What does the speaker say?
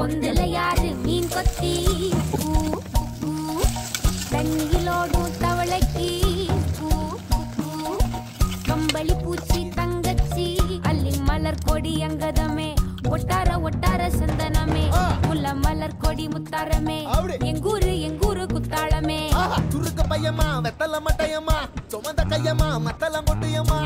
பொந்துல யாரு மீன் கொத்தி. தண்ணியிலோடும் தவளைக்கு. கம்பளி பூச்சி தங்கச்சி. அள்ளி மலர் கொடி அங்கதமே. ஒட்டார ஒட்டார சந்தனமே. முல்ல மலர் கொடி முத்தாரமே. அப்படி. எங்கூரு எங்கூரு குத்தாளமே. துருக்க பையமா வெத்தல மட்டையம்மா சுமந்த கையம்மா மத்தல கொட்டையம்மா